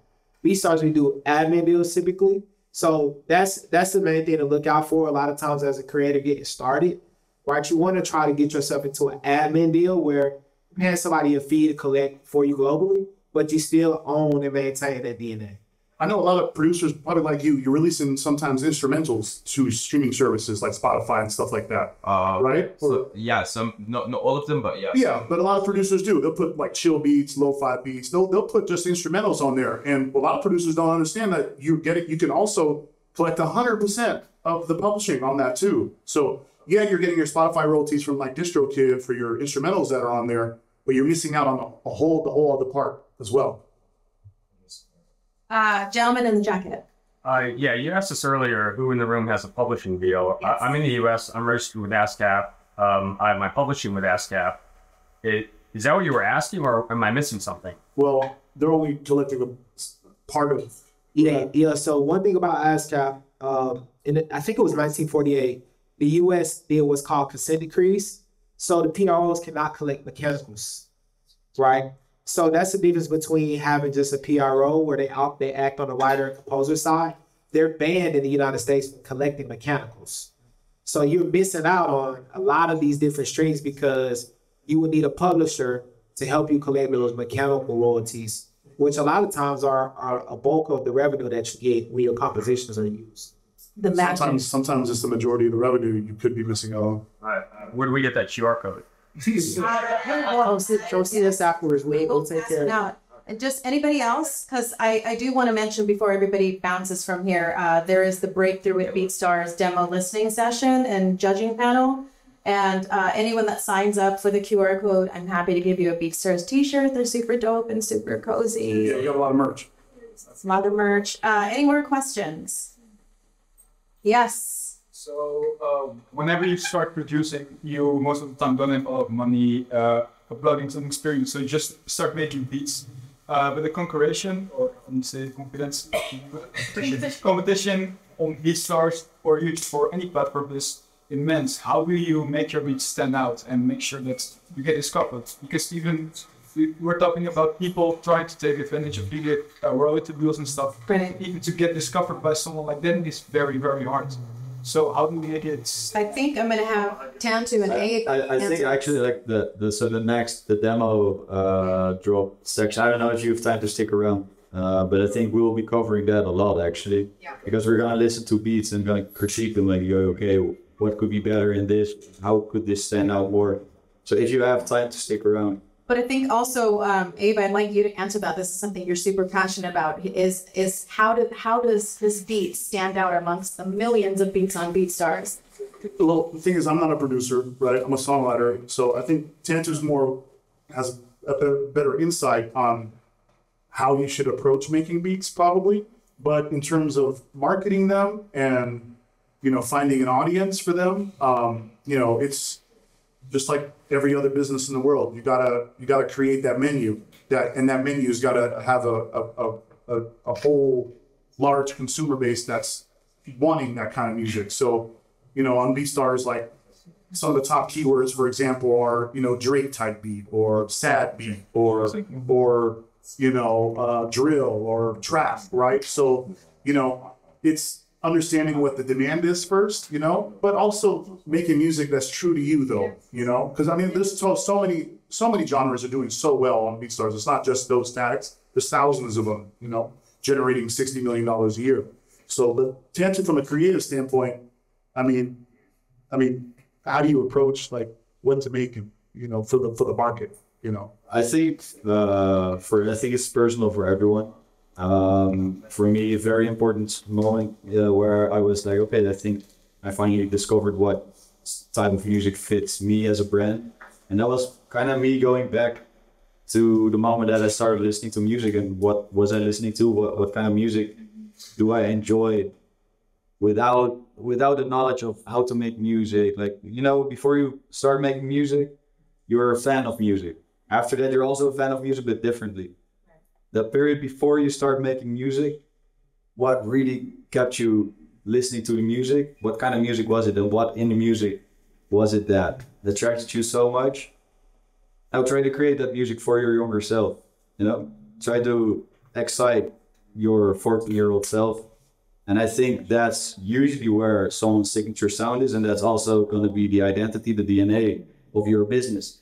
We start we do admin deals typically. So that's that's the main thing to look out for a lot of times as a creator getting started right? You want to try to get yourself into an admin deal where paying somebody a fee to collect for you globally, but you still own and maintain that DNA. I know a lot of producers, probably like you, you're releasing sometimes instrumentals to streaming services like Spotify and stuff like that, Uh, right? So, yeah, some not, not all of them, but yeah. Yeah, but a lot of producers do. They'll put like chill beats, lo-fi beats. They'll they'll put just instrumentals on there, and a lot of producers don't understand that you get it. You can also collect hundred percent of the publishing on that too. So yeah, you're getting your Spotify royalties from like DistroKid for your instrumentals that are on there, but you're missing out on a whole the whole other part as well. Uh, gentleman in the jacket. Uh, yeah, you asked us earlier who in the room has a publishing deal. I, I'm in the U.S. I'm registered with ASCAP. Um, I have my publishing with ASCAP. It, is that what you were asking, or am I missing something? Well, they're only collecting a part of. Yeah, yeah. So one thing about ASCAP, um, in the, I think it was 1948, the U.S. did what's called consent decrees. So the PROs cannot collect mechanicals, right? So that's the difference between having just a PRO where they out they act on the writer and composer side. They're banned in the United States from collecting mechanicals. So you're missing out on a lot of these different streams because you would need a publisher to help you collect those mechanical royalties, which a lot of times are, are a bulk of the revenue that you get when your compositions are used. The magic. Sometimes sometimes it's the majority of the revenue you could be missing out on. Uh, where do we get that QR code? Post it, go see us afterwards. We will take care of it. Now, and just anybody else, because I, I do want to mention before everybody bounces from here, uh, there is the Breakthrough with BeatStars demo listening session and judging panel. And uh, anyone that signs up for the QR code, I'm happy to give you a BeatStars t-shirt. They're super dope and super cozy. Yeah, you got a lot of merch. Some other merch. Uh, any more questions? Yes. So uh, whenever you start producing, you most of the time don't have a lot of money uh, uploading some experience. So you just start making beats. Uh, but the concurration, or me say competence, competition on BeatStars or YouTube for any platform is immense. How will you make your beats stand out and make sure that you get discovered? Because even we- we're talking about people trying to take advantage of the uh, royalty deals and stuff. Even to get discovered by someone like them is very, very hard. So how do we make it? I think I'm going to have Tantu and Abe. I, I think actually like the, the so the next the demo uh, drop section. I don't know if you have time to stick around, uh, but I think we will be covering that a lot actually. Yeah. Because we're gonna listen to beats and gonna critique them like, go, okay, what could be better in this? How could this stand out more? So if you have time to stick around, But I think also, um, Abe, I'd like you to answer that. This is something you're super passionate about. Is is how did how does this beat stand out amongst the millions of beats on BeatStars? Well, the thing is, I'm not a producer, right? I'm a songwriter, so I think Tantu's more has a better, better insight on how you should approach making beats, probably. But in terms of marketing them and you know finding an audience for them, um, you know, it's just like every other business in the world. You gotta you gotta create that menu, that and that menu's gotta have a a, a, a, whole large consumer base that's wanting that kind of music. So you know, on BeatStars, like some of the top keywords, for example, are you know Drake type beat or sad beat or or you know uh, drill or trap, right? So you know, it's understanding what the demand is first, you know, but also making music that's true to you, though, you know, because I mean, there's so so many so many genres are doing so well on BeatStars. It's not just those tags. There's thousands of them, you know, generating sixty million dollars a year. So, but to answer from a creative standpoint, I mean, I mean, how do you approach like what to make, you know, for the for the market, you know? I think uh, for I think it's personal for everyone. Um, for me, a very important moment uh, where I was like, okay, I think I finally discovered what type of music fits me as a brand, and that was kind of me going back to the moment that I started listening to music and what was I listening to, what, what kind of music do I enjoy without without the knowledge of how to make music. Like you know, before you start making music, you're a fan of music. After that, you're also a fan of music, but differently. The period before you start making music, what really kept you listening to the music? What kind of music was it, and what in the music was it that attracted you so much? Now try to create that music for your younger self. You know, try to excite your 14 year old self. And I think that's usually where someone's signature sound is, and that's also going to be the identity, the DNA of your business.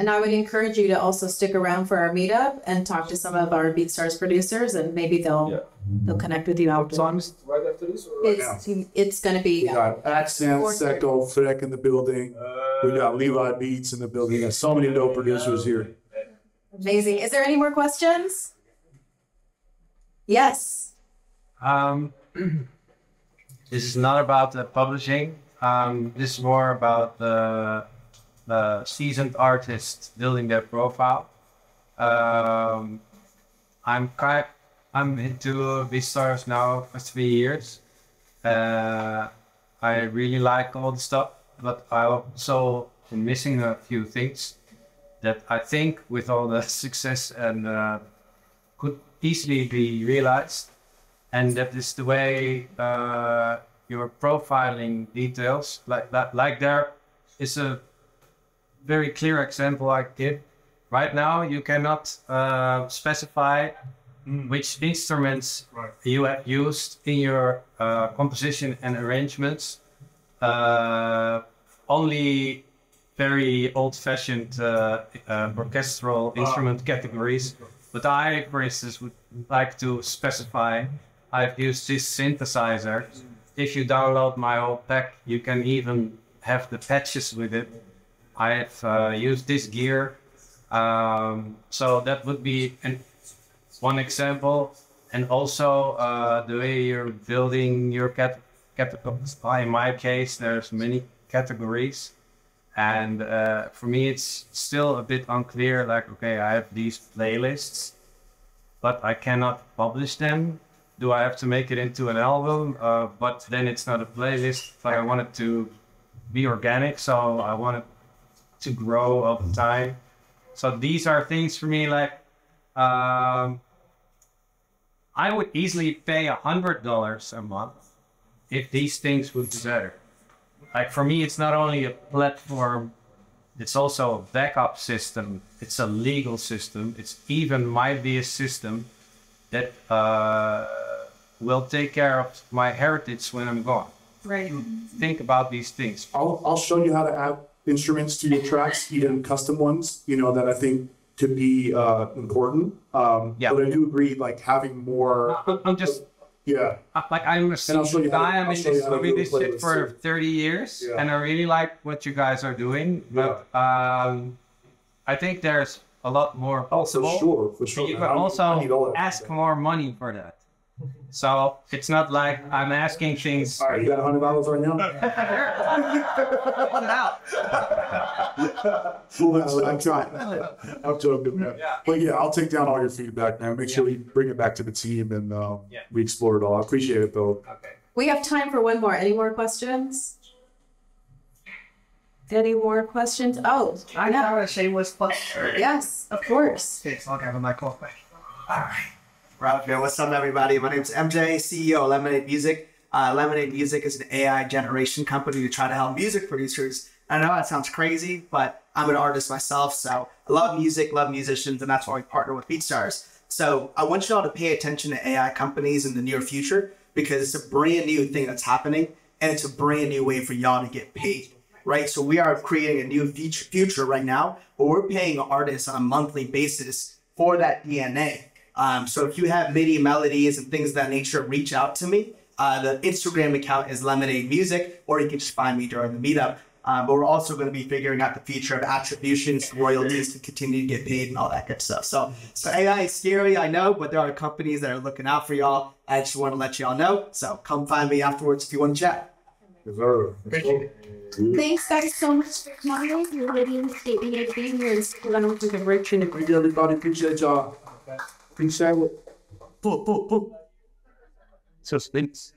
And I would encourage you to also stick around for our meetup and talk to some of our BeatStars producers, and maybe they'll they'll connect with you after. Times right after this or right now? It's it's going to be We got Accent, Seco, Freck in the building. We got Levi Beats in the building. There's so many dope producers here. amazing. Is there any more questions? Yes. Um, this is not about the publishing. Um, this is more about the, the seasoned artists building their profile. Um, I'm kind, I'm into BeatStars now for three years. Uh, I really like all the stuff, but I also am missing a few things that I think with all the success and uh, could easily be realized and that is the way uh, your profiling details like that like there is a very clear example i give. Right now you cannot uh, specify which instruments you have used in your uh, composition and arrangements. Uh, only very old-fashioned uh, uh, orchestral instrument categories. But i for instance would like to specify I've used this synthesizer. If you download my whole pack, you can even have the patches with it. I've uh, used this gear. Um, so that would be an, one example. And also uh, the way you're building your cat, categories. In my case, there's many categories. And uh, for me, it's still a bit unclear. Like, okay, I have these playlists, but I cannot publish them do I have to make it into an album? Uh, but then it's not a playlist. Like I want it to be organic, so I want it to grow over time. So these are things for me like um, I would easily pay a hundred dollars a month if these things would be better. Like for me, it's not only a platform; it's also a backup system. It's a legal system. It's even might be a system that uh, will take care of my heritage when I'm gone. Right. Think about these things. I'll, I'll show you how to add instruments to your tracks, even custom ones, you know, that I think could be uh, important. Um, Yeah. But I do agree, like having more, I'm- I'm just yeah. Uh, like I'm a And I'll show you how to- guy. I'm in this, how I'm this shit for too. 30 years, Yeah. and I really like what you guys are doing. But um, I think there's a lot more Oh, for possible. sure, for sure. You I can also ask more money for that. So it's not like I'm asking things. All right, you got a hundred dollars right now? Well, I'm trying. I'm joking, man. But yeah, I'll take down all your feedback, man. Make sure we bring it back to the team and uh, we explore it all. I appreciate it, though. Okay. We have time for one more. Any more questions? Any more questions? Oh, I yeah. have a shameless plug. Yes, of course. Okay, so I'll have a mic off. Alright. Rob here. What's up, everybody? My name is MJ, CEO of Lemonade Music. Uh, Lemonade Music is an AI generation company to try to help music producers. I know that sounds crazy, but I'm an artist myself, so I love music, love musicians, and that's why we partner with BeatStars. So I want you all to pay attention to AI companies in the near future because it's a brand new thing that's happening, and it's a brand new way for y'all to get paid right? So we are creating a new future, future right now, where we're paying artists on a monthly basis for that DNA. Um, so if you have MIDI melodies and things of that nature, reach out to me. Uh, the Instagram account is Lemonade Music, or you can just find me during the meetup. Um, but we're also going to be figuring out the future of attributions, royalties to continue to get paid and all that good stuff. So, so AI is scary, I know, but there are companies that are looking out for y'all. I just want to let y'all know. So come find me afterwards if you want to chat. Thanks guys so much for coming. You're really being here and sticking around with the rich and Thank you, everybody. Appreciate y'all. Appreciate it. So thanks.